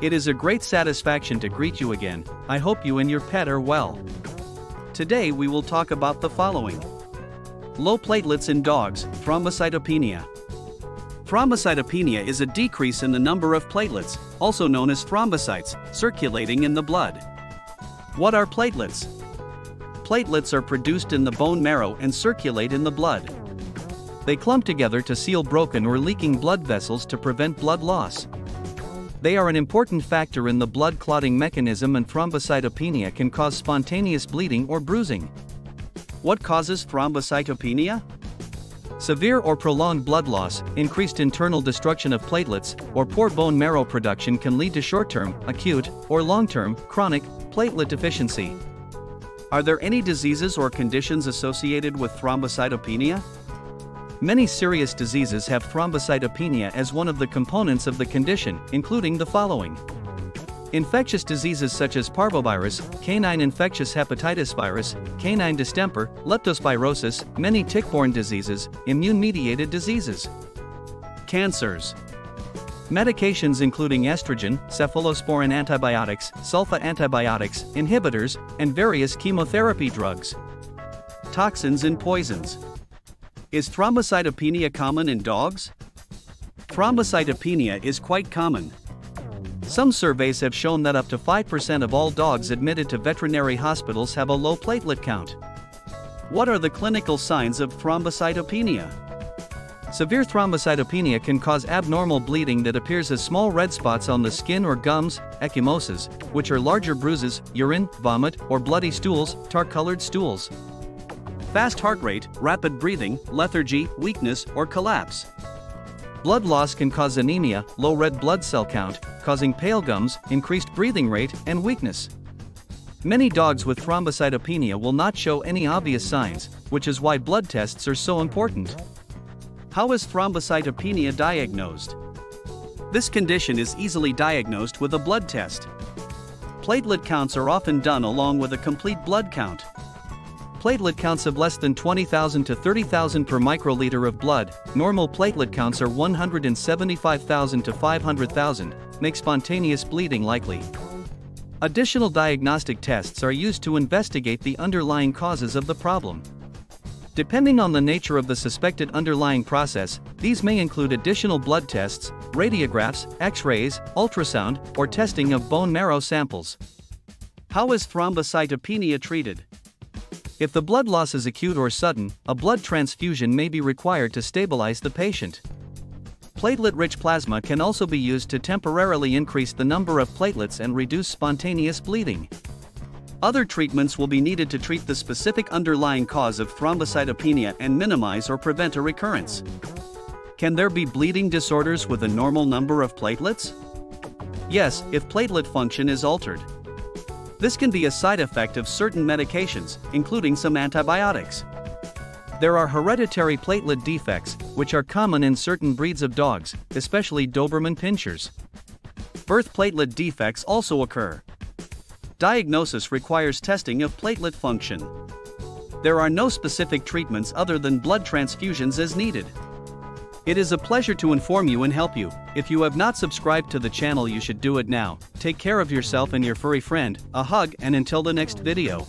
It is a great satisfaction to greet you again, I hope you and your pet are well. Today we will talk about the following. Low platelets in dogs, thrombocytopenia. Thrombocytopenia is a decrease in the number of platelets, also known as thrombocytes, circulating in the blood. What are platelets? Platelets are produced in the bone marrow and circulate in the blood. They clump together to seal broken or leaking blood vessels to prevent blood loss. They are an important factor in the blood clotting mechanism, and thrombocytopenia can cause spontaneous bleeding or bruising. What causes thrombocytopenia? Severe or prolonged blood loss, increased internal destruction of platelets, or poor bone marrow production can lead to short term, acute, or long term, chronic, platelet deficiency. Are there any diseases or conditions associated with thrombocytopenia? Many serious diseases have thrombocytopenia as one of the components of the condition, including the following. Infectious diseases such as parvovirus, canine infectious hepatitis virus, canine distemper, leptospirosis, many tick-borne diseases, immune-mediated diseases. Cancers. Medications including estrogen, cephalosporin antibiotics, sulfa antibiotics, inhibitors, and various chemotherapy drugs. Toxins and poisons. Is thrombocytopenia common in dogs? Thrombocytopenia is quite common. Some surveys have shown that up to 5% of all dogs admitted to veterinary hospitals have a low platelet count. What are the clinical signs of thrombocytopenia? Severe thrombocytopenia can cause abnormal bleeding that appears as small red spots on the skin or gums, ecchymosis, which are larger bruises, urine, vomit, or bloody stools, tar-colored stools fast heart rate, rapid breathing, lethargy, weakness, or collapse. Blood loss can cause anemia, low red blood cell count, causing pale gums, increased breathing rate, and weakness. Many dogs with thrombocytopenia will not show any obvious signs, which is why blood tests are so important. How is thrombocytopenia diagnosed? This condition is easily diagnosed with a blood test. Platelet counts are often done along with a complete blood count. Platelet counts of less than 20,000 to 30,000 per microliter of blood, normal platelet counts are 175,000 to 500,000, make spontaneous bleeding likely. Additional diagnostic tests are used to investigate the underlying causes of the problem. Depending on the nature of the suspected underlying process, these may include additional blood tests, radiographs, x rays, ultrasound, or testing of bone marrow samples. How is thrombocytopenia treated? If the blood loss is acute or sudden, a blood transfusion may be required to stabilize the patient. Platelet rich plasma can also be used to temporarily increase the number of platelets and reduce spontaneous bleeding. Other treatments will be needed to treat the specific underlying cause of thrombocytopenia and minimize or prevent a recurrence. Can there be bleeding disorders with a normal number of platelets? Yes, if platelet function is altered. This can be a side effect of certain medications, including some antibiotics. There are hereditary platelet defects, which are common in certain breeds of dogs, especially Doberman Pinschers. Birth platelet defects also occur. Diagnosis requires testing of platelet function. There are no specific treatments other than blood transfusions as needed. It is a pleasure to inform you and help you. If you have not subscribed to the channel, you should do it now. Take care of yourself and your furry friend. A hug, and until the next video.